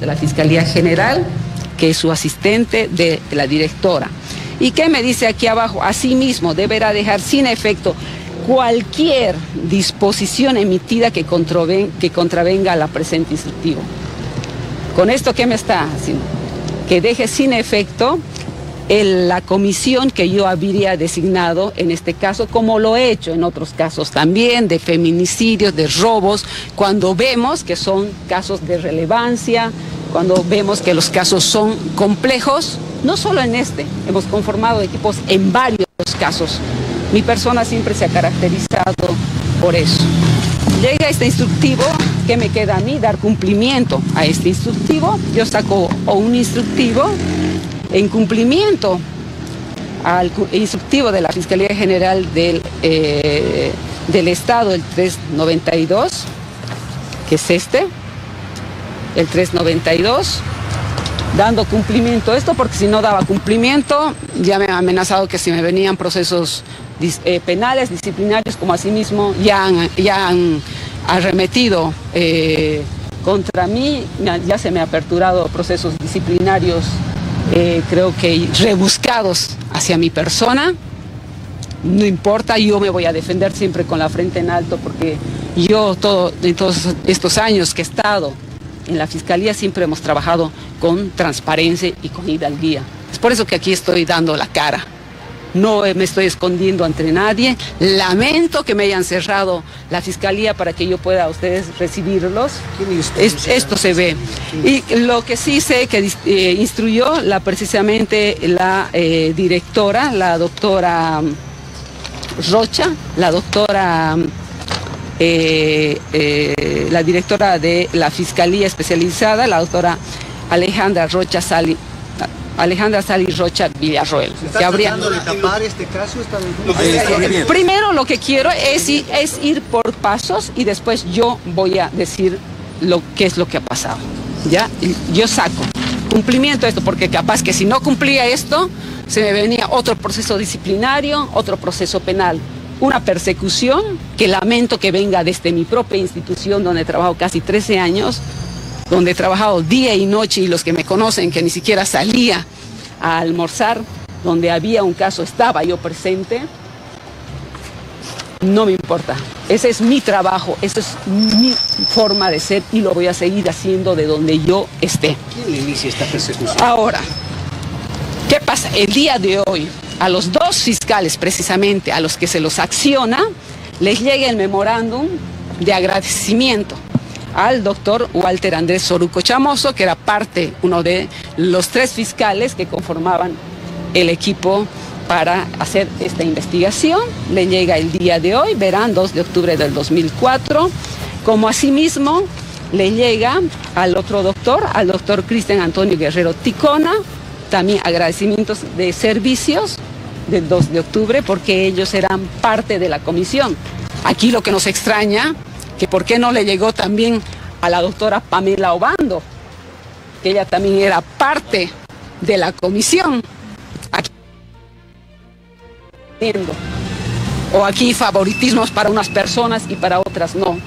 de la Fiscalía General, que es su asistente de la directora. ¿Y qué me dice aquí abajo? Asimismo, deberá dejar sin efecto cualquier disposición emitida que, que contravenga la presente instructivo. ¿Con esto qué me está haciendo? Que deje sin efecto la comisión que yo habría designado en este caso, como lo he hecho en otros casos también, de feminicidios, de robos, cuando vemos que son casos de relevancia, cuando vemos que los casos son complejos, no solo en este, hemos conformado equipos en varios casos. Mi persona siempre se ha caracterizado por eso. Llega este instructivo, ¿qué me queda a mí? Dar cumplimiento a este instructivo. Yo saco un instructivo en cumplimiento al instructivo de la Fiscalía General del, eh, del Estado, el 392, que es este, el 392, dando cumplimiento a esto, porque si no daba cumplimiento, ya me ha amenazado que si me venían procesos eh, penales, disciplinarios, como asimismo ya han, ya han arremetido eh, contra mí, ya se me ha aperturado procesos disciplinarios, eh, creo que rebuscados hacia mi persona. No importa, yo me voy a defender siempre con la frente en alto porque yo todo, en todos estos años que he estado en la Fiscalía siempre hemos trabajado con transparencia y con hidalguía. Es por eso que aquí estoy dando la cara no me estoy escondiendo ante nadie. Lamento que me hayan cerrado la fiscalía para que yo pueda a ustedes recibirlos. esto se ve. Y lo que sí sé que eh, instruyó la, precisamente la eh, directora, la doctora mm, Rocha, la doctora, mm, eh, la directora de la Fiscalía Especializada, la doctora Alejandra Rocha Sali, Alejandra Sali Rocha Villarroel. ¿Se habría... de tapar este caso? Primero lo que quiero es ir, es ir por pasos y después yo voy a decir lo que es lo que ha pasado. ¿Ya? Yo saco cumplimiento de esto, porque capaz que si no cumplía esto, se me venía otro proceso disciplinario, otro proceso penal una persecución que lamento que venga desde mi propia institución donde he trabajado casi 13 años, donde he trabajado día y noche y los que me conocen que ni siquiera salía a almorzar, donde había un caso estaba yo presente, no me importa. Ese es mi trabajo, esa es mi forma de ser y lo voy a seguir haciendo de donde yo esté. ¿Quién le inicia esta persecución? Ahora, ¿qué pasa? El día de hoy, a los dos fiscales precisamente, a los que se los acciona, les llega el memorándum de agradecimiento al doctor Walter Andrés Soruco Chamoso, que era parte, uno de los tres fiscales que conformaban el equipo para hacer esta investigación. Le llega el día de hoy, verán, 2 de octubre del 2004, como asimismo le llega al otro doctor, al doctor Cristian Antonio Guerrero Ticona, también agradecimientos de servicios del 2 de octubre, porque ellos eran parte de la comisión. Aquí lo que nos extraña que por qué no le llegó también a la doctora Pamela Obando, que ella también era parte de la comisión. Aquí, o aquí favoritismos para unas personas y para otras no.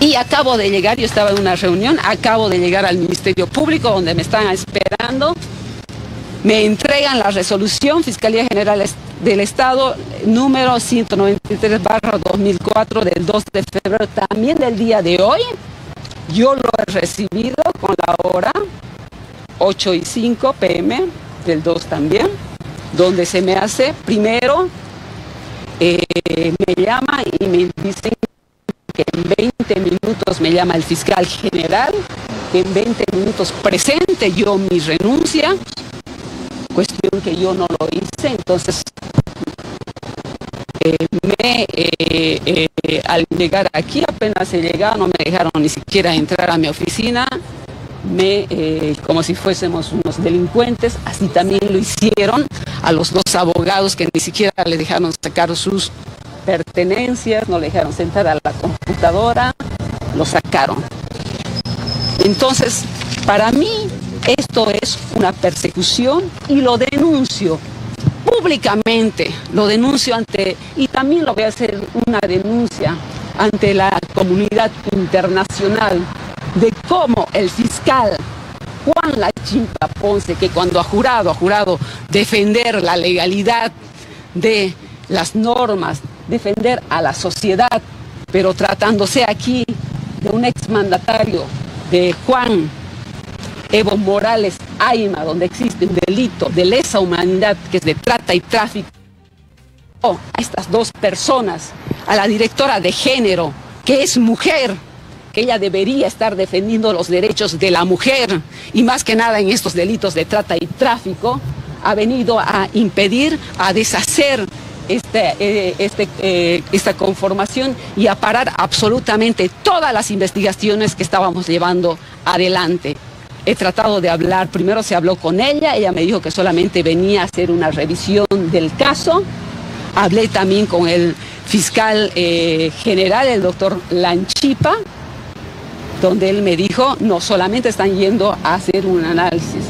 Y acabo de llegar, yo estaba en una reunión, acabo de llegar al Ministerio Público donde me están esperando me entregan la resolución Fiscalía General del Estado número 193 2004 del 2 de febrero, también del día de hoy. Yo lo he recibido con la hora 8 y 5 pm del 2 también, donde se me hace primero, eh, me llama y me dicen que en 20 minutos me llama el fiscal general, en 20 minutos presente yo mi renuncia cuestión que yo no lo hice, entonces eh, me, eh, eh, al llegar aquí apenas he llegado, no me dejaron ni siquiera entrar a mi oficina, me, como si fuésemos unos delincuentes, así también lo hicieron a los dos abogados que ni siquiera le dejaron sacar sus pertenencias, no le dejaron sentar a la computadora, lo sacaron. Entonces, para mí esto es una persecución y lo denuncio públicamente, lo denuncio ante, y también lo voy a hacer una denuncia ante la comunidad internacional, de cómo el fiscal Juan Lachimpa Ponce, que cuando ha jurado, ha jurado defender la legalidad de las normas, defender a la sociedad, pero tratándose aquí de un exmandatario de Juan Evo Morales Aima, donde existe un delito de lesa humanidad que es de trata y tráfico, a estas dos personas, a la directora de género, que es mujer, que ella debería estar defendiendo los derechos de la mujer y más que nada en estos delitos de trata y tráfico, ha venido a impedir, a deshacer este, eh, este, eh, esta conformación y a parar absolutamente todas las investigaciones que estábamos llevando adelante. He tratado de hablar, primero se habló con ella, ella me dijo que solamente venía a hacer una revisión del caso. Hablé también con el fiscal eh, general, el doctor Lanchipa, donde él me dijo, no solamente están yendo a hacer un análisis,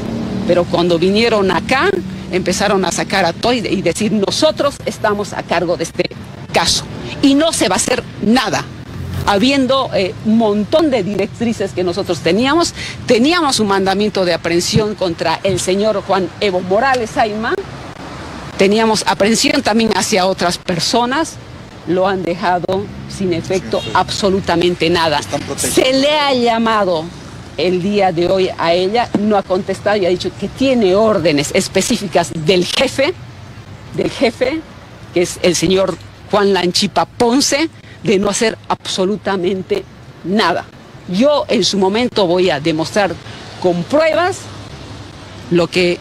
pero cuando vinieron acá empezaron a sacar a todo y decir, nosotros estamos a cargo de este caso y no se va a hacer nada. Habiendo eh, un montón de directrices que nosotros teníamos, teníamos un mandamiento de aprehensión contra el señor Juan Evo Morales Aima, teníamos aprehensión también hacia otras personas, lo han dejado sin efecto absolutamente nada. Se le ha llamado el día de hoy a ella, no ha contestado y ha dicho que tiene órdenes específicas del jefe, del jefe, que es el señor Juan Lanchipa Ponce, de no hacer absolutamente nada. Yo en su momento voy a demostrar con pruebas lo que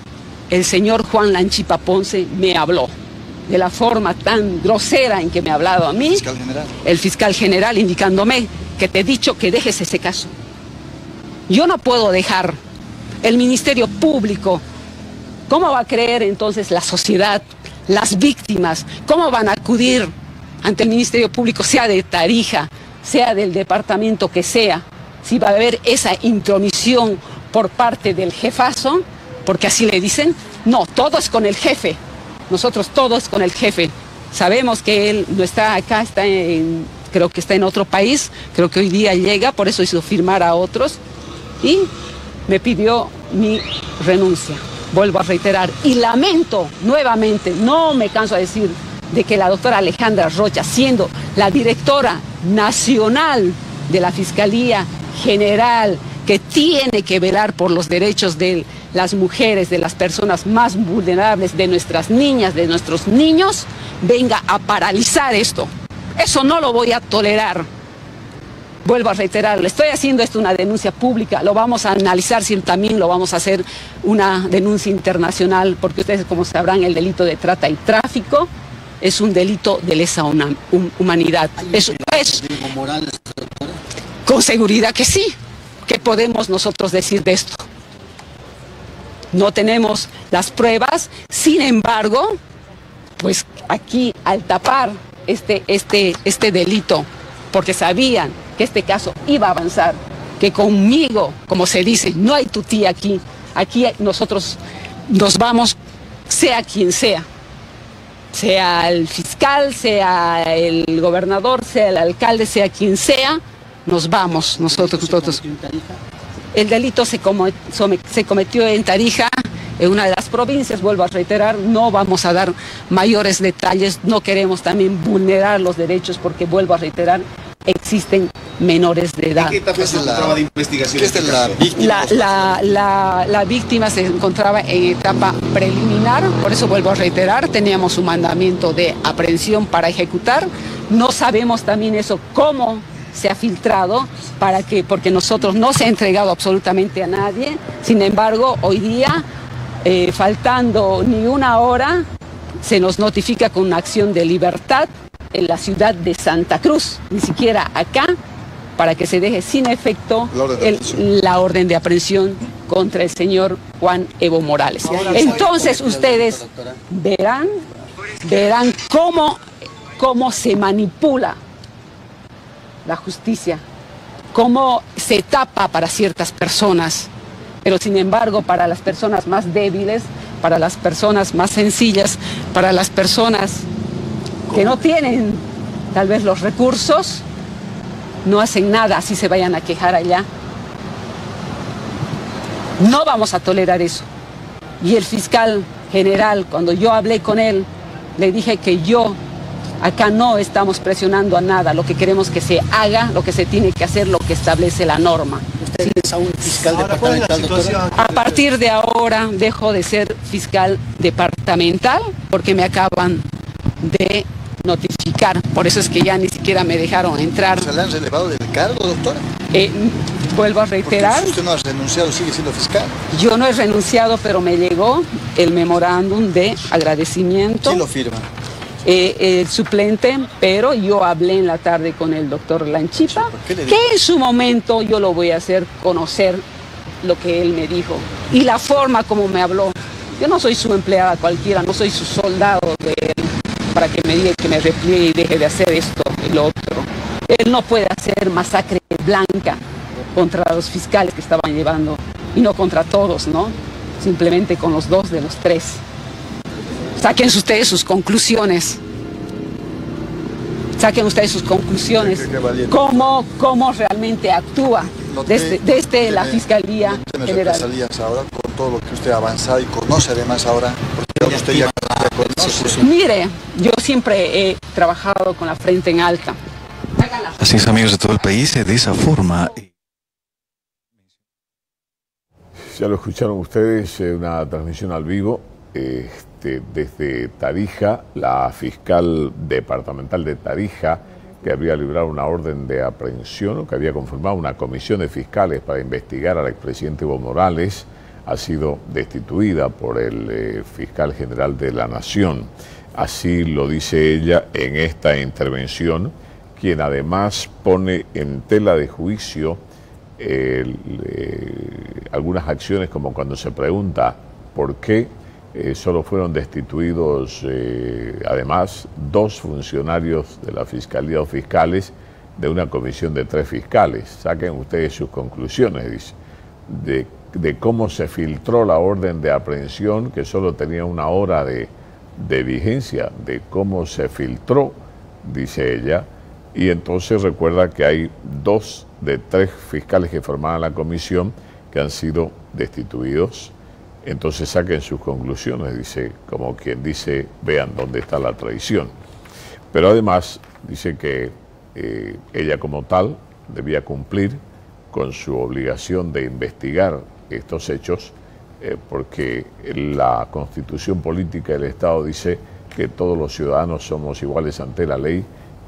el señor Juan Lanchipa Ponce me habló de la forma tan grosera en que me ha hablado a mí, el fiscal general indicándome que te he dicho que dejes ese caso. Yo no puedo dejar el Ministerio Público. ¿Cómo va a creer entonces la sociedad, las víctimas? ¿Cómo van a acudir ante el Ministerio Público, sea de Tarija, sea del departamento que sea, si va a haber esa intromisión por parte del jefazo? Porque así le dicen. No, todo es con el jefe. Nosotros todos con el jefe. Sabemos que él no está acá, está en, creo que está en otro país, creo que hoy día llega, por eso hizo firmar a otros y me pidió mi renuncia. Vuelvo a reiterar y lamento nuevamente, no me canso de decir, de que la doctora Alejandra Rocha, siendo la directora nacional de la Fiscalía General, que tiene que velar por los derechos de las mujeres, de las personas más vulnerables, de nuestras niñas, de nuestros niños, venga a paralizar esto. Eso no lo voy a tolerar. Vuelvo a reiterar, le estoy haciendo esto una denuncia pública, lo vamos a analizar si también lo vamos a hacer una denuncia internacional, porque ustedes como sabrán el delito de trata y tráfico es un delito de lesa humanidad. Es, es, con seguridad que sí. ¿Qué podemos nosotros decir de esto? No tenemos las pruebas, sin embargo, pues aquí al tapar este, este, este delito, porque sabían que este caso iba a avanzar, que conmigo, como se dice, no hay tu tía aquí, aquí nosotros nos vamos, sea quien sea, sea el fiscal, sea el gobernador, sea el alcalde, sea quien sea, nos vamos nosotros. nosotros. El delito se, se cometió en Tarija, en una de las provincias, vuelvo a reiterar, no vamos a dar mayores detalles, no queremos también vulnerar los derechos porque vuelvo a reiterar, existen menores de edad. ¿En qué etapa se encontraba de investigación? Este la, víctima? La, la, víctima se encontraba en etapa preliminar, por eso vuelvo a reiterar, teníamos un mandamiento de aprehensión para ejecutar. No sabemos también eso cómo se ha filtrado para que, porque nosotros no se ha entregado absolutamente a nadie. Sin embargo, hoy día, eh, faltando ni una hora, se nos notifica con una acción de libertad en la ciudad de Santa Cruz, ni siquiera acá, para que se deje sin efecto la orden de aprehensión. contra el señor Juan Evo Morales. Entonces ustedes verán, verán cómo, cómo se manipula la justicia, cómo se tapa para ciertas personas, pero sin embargo para las personas más débiles, para las personas más sencillas, para las personas que no tienen tal vez los recursos, no hacen nada, así se vayan a quejar allá. No vamos a tolerar eso. Y el fiscal general, cuando yo hablé con él, le dije que yo acá no estamos presionando a nada, lo que queremos que se haga, lo que se tiene que hacer, lo que establece la norma. ¿Usted es un fiscal departamental, doctora? A partir de ahora dejo de ser fiscal departamental porque me acaban de notificar, por eso es que ya ni siquiera me dejaron entrar. ¿Se le han relevado del cargo, doctora? Eh, vuelvo a reiterar. Porque usted no ha renunciado, sigue siendo fiscal. Yo no he renunciado, pero me llegó el memorándum de agradecimiento. ¿Quién lo firma? Eh, el suplente, pero yo hablé en la tarde con el doctor Lanchipa, ¿Qué le que en su momento yo lo voy a hacer conocer lo que él me dijo y la forma como me habló. Yo no soy su empleada cualquiera, no soy su soldado de para que me diga que me repliegue y deje de hacer esto y lo otro. Él no puede hacer masacre blanca contra los fiscales que estaban llevando y no contra todos, ¿no? Simplemente con los dos de los tres. Saquen ustedes sus conclusiones. Saquen ustedes sus conclusiones. Qué- qué valiente. ¿Cómo, cómo realmente actúa No desde, tiene- desde la Fiscalía no General? ahora con todo lo que usted ha avanzado y conoce además ahora, porque usted ya conoce. Mire, yo siempre he trabajado con la frente en alta. Así es, amigos de todo el país, de esa forma. Ya lo escucharon ustedes, eh, una transmisión al vivo este, desde Tarija, la fiscal departamental de Tarija, que había librado una orden de aprehensión o que había confirmado una comisión de fiscales para investigar al expresidente Evo Morales, ha sido destituida por el eh, fiscal general de la Nación. Así lo dice ella en esta intervención, quien además pone en tela de juicio eh, algunas acciones como cuando se pregunta por qué eh, solo fueron destituidos además dos funcionarios de la Fiscalía o fiscales de una comisión de tres fiscales. Saquen ustedes sus conclusiones, dice, de cómo se filtró la orden de aprehensión que solo tenía una hora de, de vigencia, de cómo se filtró, dice ella, y entonces recuerda que hay dos de tres fiscales que formaban la comisión que han sido destituidos. Entonces saquen sus conclusiones, dice, como quien dice, vean dónde está la traición. Pero además dice que eh, ella como tal debía cumplir con su obligación de investigar estos hechos, eh, porque la constitución política del Estado dice que todos los ciudadanos somos iguales ante la ley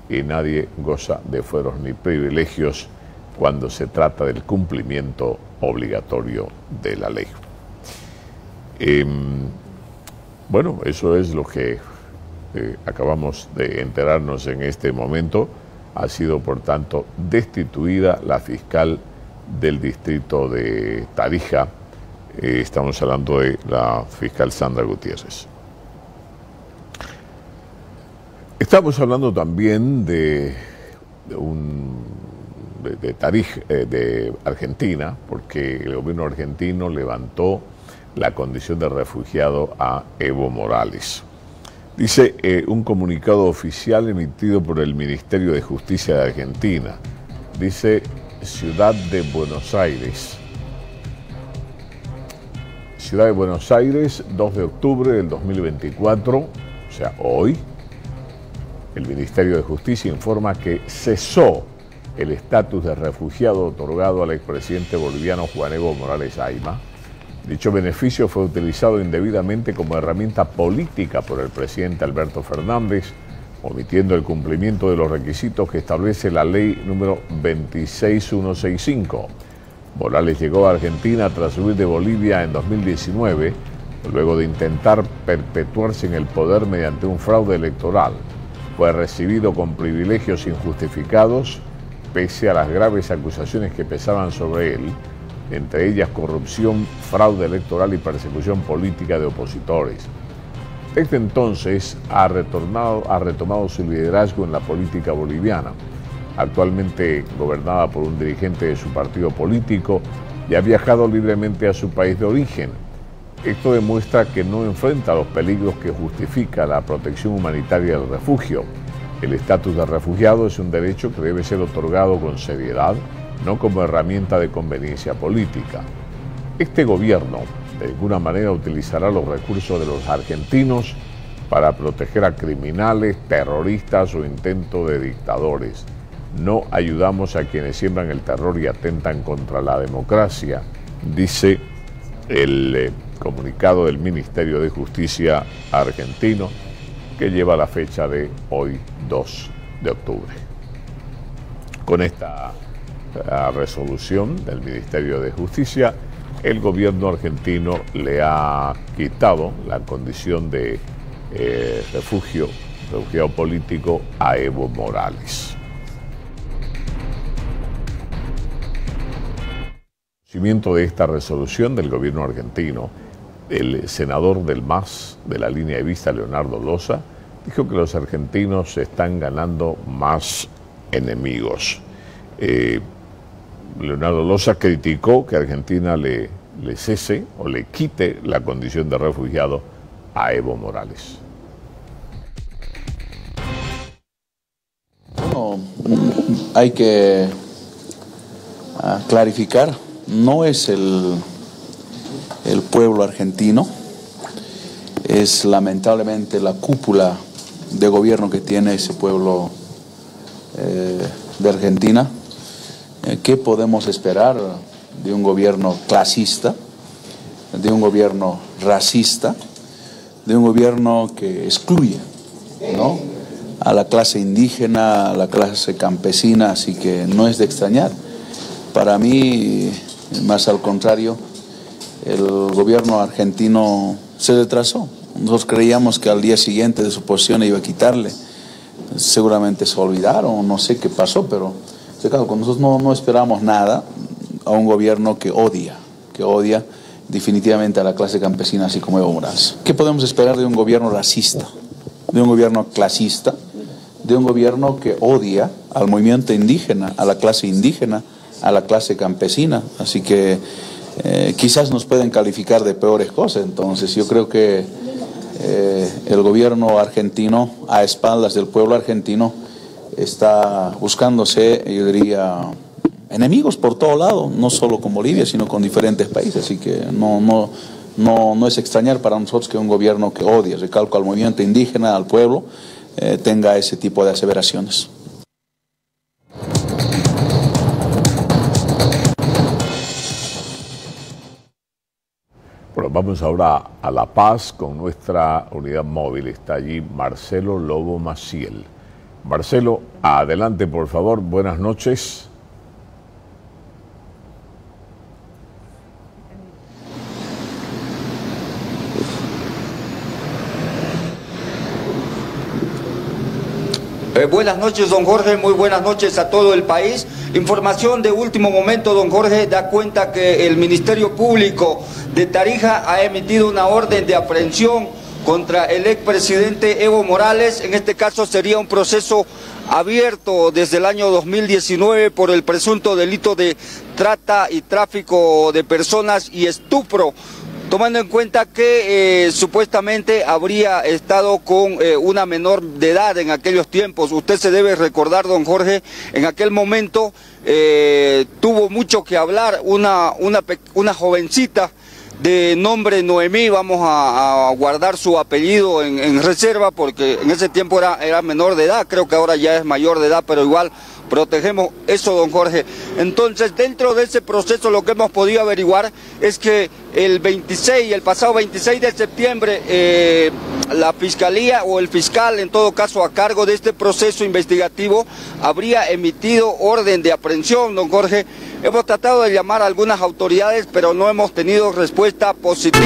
y nadie goza de fueros ni privilegios cuando se trata del cumplimiento obligatorio de la ley. Eh, bueno, eso es lo que eh, acabamos de enterarnos en este momento. Ha sido, por tanto, destituida la fiscal del distrito de Tarija. Eh, estamos hablando de la fiscal Sandra Gutiérrez. Estamos hablando también de, un de, de Tarija, eh, de Argentina, porque el gobierno argentino levantó la condición de refugiado a Evo Morales. Dice eh, un comunicado oficial emitido por el Ministerio de Justicia de Argentina. Dice Ciudad de Buenos Aires. Ciudad de Buenos Aires, 2 de octubre del 2024, o sea, hoy, el Ministerio de Justicia informa que cesó el estatus de refugiado otorgado al expresidente boliviano Juan Evo Morales Aima. Dicho beneficio fue utilizado indebidamente como herramienta política por el presidente Alberto Fernández, omitiendo el cumplimiento de los requisitos que establece la ley número 26165. Morales llegó a Argentina tras huir de Bolivia en 2019, luego de intentar perpetuarse en el poder mediante un fraude electoral. Fue recibido con privilegios injustificados, pese a las graves acusaciones que pesaban sobre él, entre ellas corrupción, fraude electoral y persecución política de opositores. Desde entonces ha, retornado, ha retomado su liderazgo en la política boliviana, actualmente gobernada por un dirigente de su partido político, y ha viajado libremente a su país de origen. Esto demuestra que no enfrenta los peligros que justifica la protección humanitaria del refugio. El estatus de refugiado es un derecho que debe ser otorgado con seriedad, no como herramienta de conveniencia política. Este gobierno de ninguna manera utilizará los recursos de los argentinos para proteger a criminales, terroristas o intentos de dictadores. No ayudamos a quienes siembran el terror y atentan contra la democracia, dice el eh, comunicado del Ministerio de Justicia argentino que lleva la fecha de hoy 2 de octubre. Con esta eh, resolución del Ministerio de Justicia, el gobierno argentino le ha quitado la condición de eh, refugio, refugiado político a Evo Morales. Conocimiento de esta resolución del gobierno argentino, el senador del MAS de la línea de vista, Leonardo Loza, dijo que los argentinos están ganando más enemigos. Eh, Leonardo Loza criticó que Argentina le, le cese o le quite la condición de refugiado a Evo Morales. Bueno, hay que ah, clarificar, no es el, el pueblo argentino, es lamentablemente la cúpula de gobierno que tiene ese pueblo eh, de Argentina. Eh, ¿Qué podemos esperar de un gobierno clasista, de un gobierno racista, de un gobierno que excluye a la clase indígena, a la clase campesina? Así que no es de extrañar. Para mí, más al contrario, el gobierno argentino se retrasó. Nosotros creíamos que al día siguiente de su posición iba a quitarle. Seguramente se olvidaron, no sé qué pasó, pero nosotros no, no esperamos nada a un gobierno que odia, que odia definitivamente a la clase campesina, así como Evo Morales. ¿Qué podemos esperar de un gobierno racista, de un gobierno clasista, de un gobierno que odia al movimiento indígena, a la clase indígena, a la clase campesina? Así que eh, quizás nos pueden calificar de peores cosas. Entonces yo creo que eh, el gobierno argentino, a espaldas del pueblo argentino, está buscándose, yo diría, enemigos por todo lado, no solo con Bolivia, sino con diferentes países. Así que no, no, no, no es extrañar para nosotros que un gobierno que odia, recalco, al movimiento indígena, al pueblo, eh, tenga ese tipo de aseveraciones. Bueno, vamos ahora a La Paz con nuestra unidad móvil. Está allí Marcelo Lobo Maciel. Marcelo, adelante por favor, buenas noches. Eh, buenas noches, don Jorge. Muy buenas noches a todo el país. Información de último momento, don Jorge, da cuenta que el Ministerio Público de Tarija ha emitido una orden de aprehensión contra el expresidente Evo Morales. En este caso sería un proceso abierto desde el año 2019 por el presunto delito de trata y tráfico de personas y estupro tomando en cuenta que eh, supuestamente habría estado con eh, una menor de edad en aquellos tiempos. Usted se debe recordar, don Jorge, en aquel momento eh, tuvo mucho que hablar una, una, una jovencita de nombre Noemí, vamos a, guardar su apellido en, en, reserva porque en ese tiempo era, era menor de edad, creo que ahora ya es mayor de edad, pero igual protegemos eso, don Jorge. Entonces, dentro de ese proceso lo que hemos podido averiguar es que el 26, el pasado 26 de septiembre, eh, la fiscalía o el fiscal, en todo caso a cargo de este proceso investigativo, habría emitido orden de aprehensión, don Jorge. Hemos tratado de llamar a algunas autoridades, pero no hemos tenido respuesta positiva.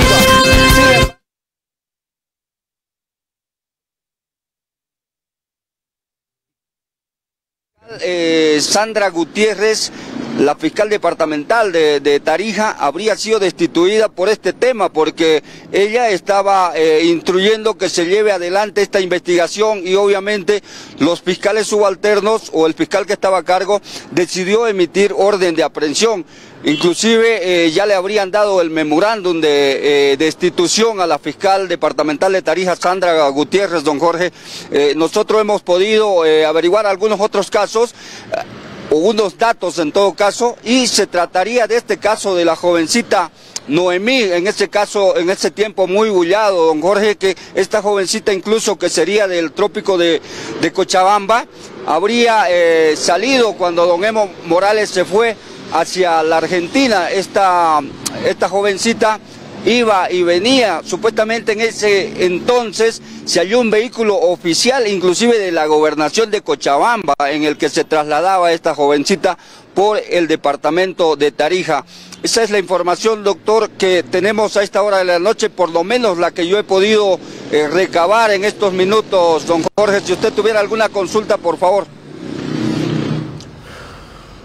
Sandra Gutiérrez, la fiscal departamental de, Tarija, habría sido destituida por este tema, porque ella estaba eh, instruyendo que se lleve adelante esta investigación y obviamente los fiscales subalternos o el fiscal que estaba a cargo decidió emitir orden de aprehensión. Inclusive eh, ya le habrían dado el memorándum de eh, destitución a la fiscal departamental de Tarija, Sandra Gutiérrez, don Jorge. Nosotros hemos podido averiguar algunos otros casos o unos datos en todo caso y se trataría de este caso de la jovencita Noemí, en ese caso, en ese tiempo muy bullado, don Jorge, que esta jovencita incluso que sería del trópico de, Cochabamba, habría eh, salido cuando don Emo Morales se fue hacia la Argentina. Esta, esta jovencita iba y venía, supuestamente en ese entonces se halló un vehículo oficial, inclusive de la gobernación de Cochabamba, en el que se trasladaba esta jovencita por el departamento de Tarija. Esa es la información, doctor, que tenemos a esta hora de la noche, por lo menos la que yo he podido eh, recabar en estos minutos, don Jorge. Si usted tuviera alguna consulta, por favor.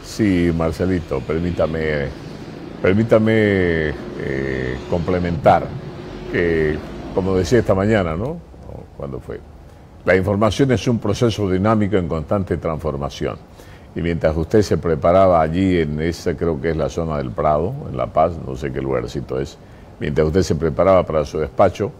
Sí, Marcelito, permítame, permítame eh, complementar que, como decía esta mañana, ¿no? ¿Cuándo fue? La información es un proceso dinámico en constante transformación y mientras usted se preparaba allí en esa, creo que es la zona del Prado, en La Paz, no sé qué lugarcito es, mientras usted se preparaba para su despacho,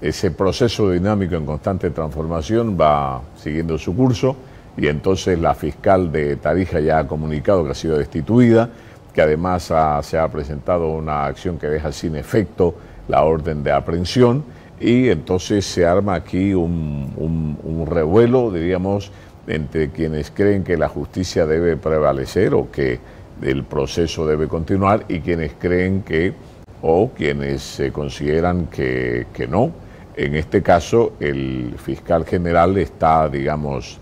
ese proceso dinámico en constante transformación va siguiendo su curso y entonces la fiscal de Tarija ya ha comunicado que ha sido destituida, que además se ha presentado una acción que deja sin efecto la orden de aprehensión y entonces se arma aquí un, revuelo, diríamos, entre quienes creen que la justicia debe prevalecer o que el proceso debe continuar y quienes creen que, o quienes se consideran que, no. En este caso, el fiscal general está, digamos,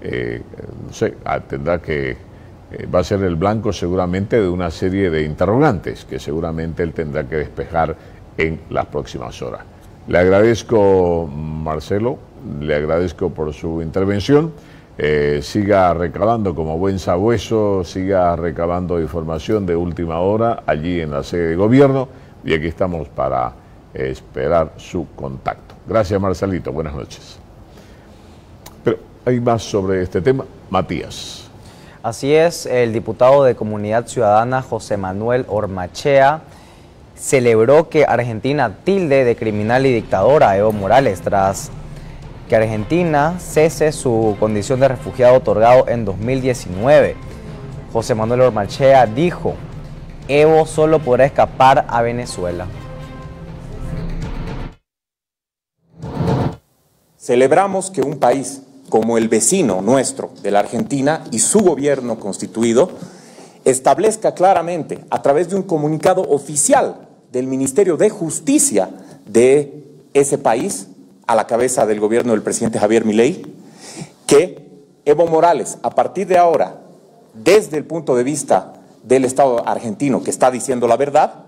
eh, no sé, tendrá que, eh, va a ser el blanco seguramente de una serie de interrogantes que seguramente él tendrá que despejar en las próximas horas. Le agradezco, Marcelo, le agradezco por su intervención. Eh, siga recabando como buen sabueso, siga recabando información de última hora allí en la sede de gobierno y aquí estamos para esperar su contacto. Gracias Marcelito, buenas noches. Pero hay más sobre este tema. Matías. Así es, el diputado de Comunidad Ciudadana José Manuel Ormachea celebró que Argentina tilde de criminal y dictadora a Evo Morales tras que Argentina cese su condición de refugiado otorgado en 2019. José Manuel Ormachea dijo, Evo solo podrá escapar a Venezuela. Celebramos que un país como el vecino nuestro de la Argentina y su gobierno constituido establezca claramente a través de un comunicado oficial del Ministerio de Justicia de ese país a la cabeza del gobierno del presidente Javier Milei, que Evo Morales, a partir de ahora, desde el punto de vista del Estado argentino que está diciendo la verdad,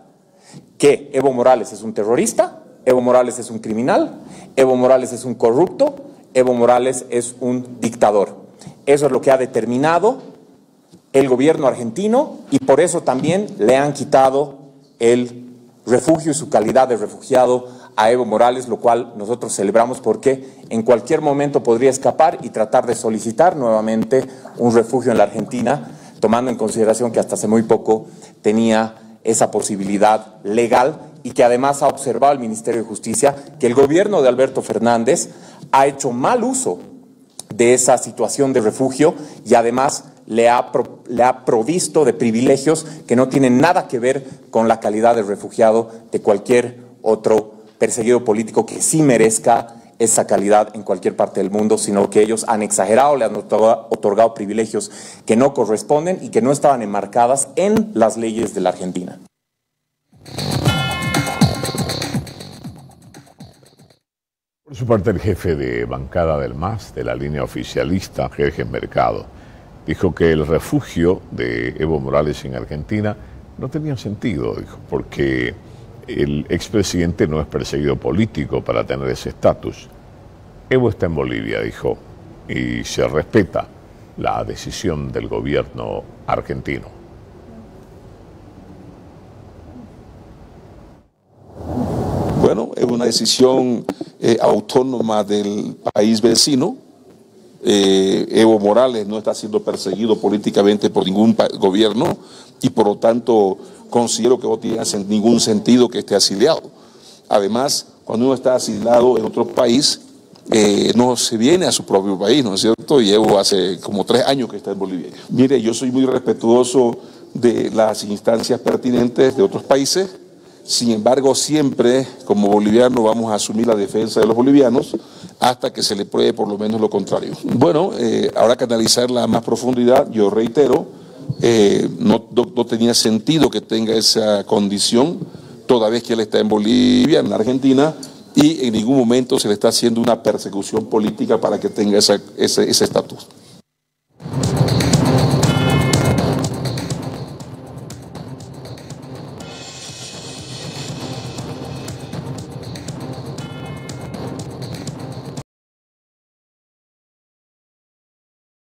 que Evo Morales es un terrorista, Evo Morales es un criminal, Evo Morales es un corrupto, Evo Morales es un dictador. Eso es lo que ha determinado el gobierno argentino y por eso también le han quitado el refugio y su calidad de refugiado a Evo Morales, lo cual nosotros celebramos porque en cualquier momento podría escapar y tratar de solicitar nuevamente un refugio en la Argentina, tomando en consideración que hasta hace muy poco tenía esa posibilidad legal y que además ha observado el Ministerio de Justicia que el gobierno de Alberto Fernández ha hecho mal uso de esa situación de refugio y además le ha, le ha provisto de privilegios que no tienen nada que ver con la calidad de refugiado de cualquier otro perseguido político que sí merezca esa calidad en cualquier parte del mundo, sino que ellos han exagerado, le han otorgado, privilegios que no corresponden y que no estaban enmarcadas en las leyes de la Argentina. Por su parte, el jefe de bancada del MAS, de la línea oficialista, Jerjes Mercado, dijo que el refugio de Evo Morales en Argentina no tenía sentido, dijo, porque el expresidente no es perseguido político para tener ese estatus. Evo está en Bolivia, dijo, y se respeta la decisión del gobierno argentino. Bueno, es una decisión eh, autónoma del país vecino. Eh, Evo Morales no está siendo perseguido políticamente por ningún gobierno y por lo tanto considero que no tiene ningún sentido que esté asiliado. Además, cuando uno está asilado en otro país, eh, no se viene a su propio país, ¿no es cierto? Llevo hace como tres años que está en Bolivia. Mire, yo soy muy respetuoso de las instancias pertinentes de otros países. Sin embargo, siempre como boliviano vamos a asumir la defensa de los bolivianos hasta que se le pruebe por lo menos lo contrario. Bueno, eh, habrá que analizarla a más profundidad. Yo reitero, eh, no, tenía sentido que tenga esa condición toda vez que él está en Bolivia, en la Argentina, y en ningún momento se le está haciendo una persecución política para que tenga ese estatus.